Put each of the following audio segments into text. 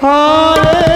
Oh.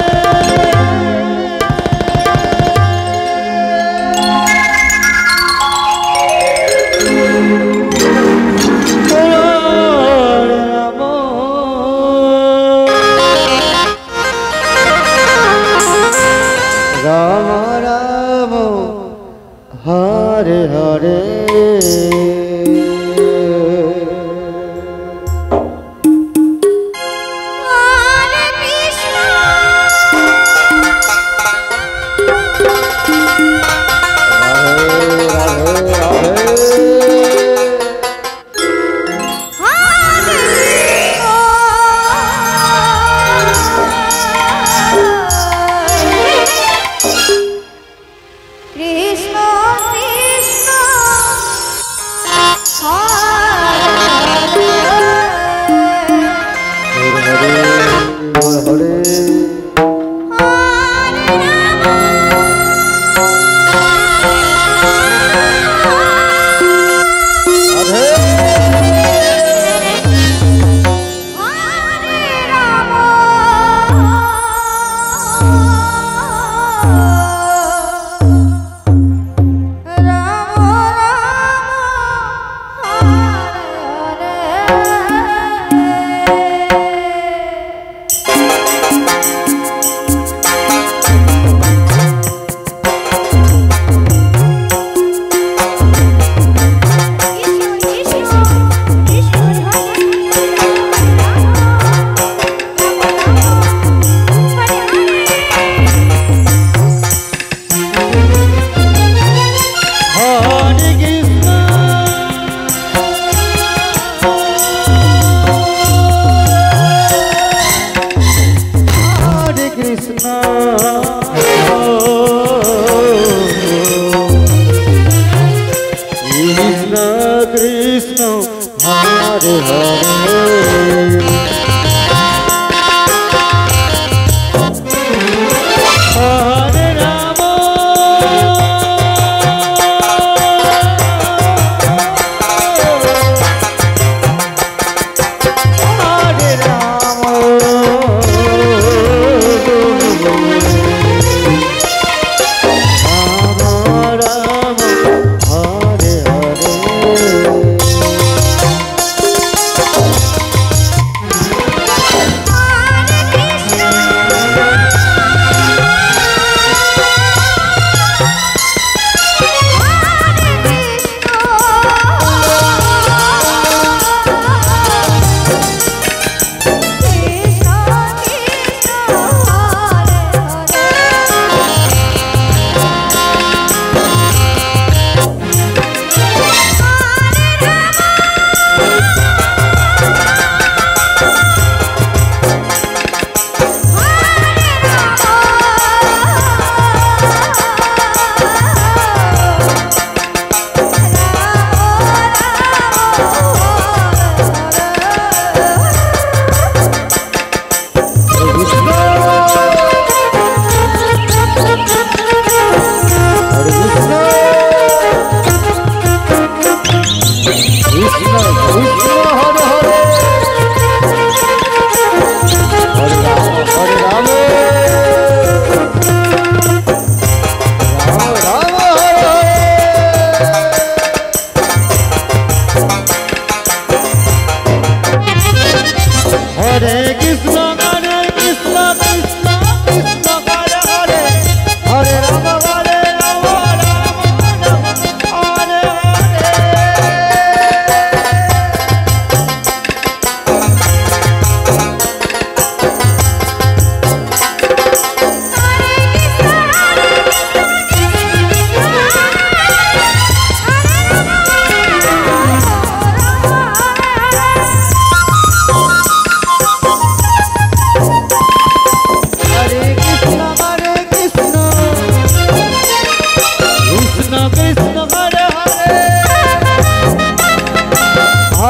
hari hari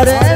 Hare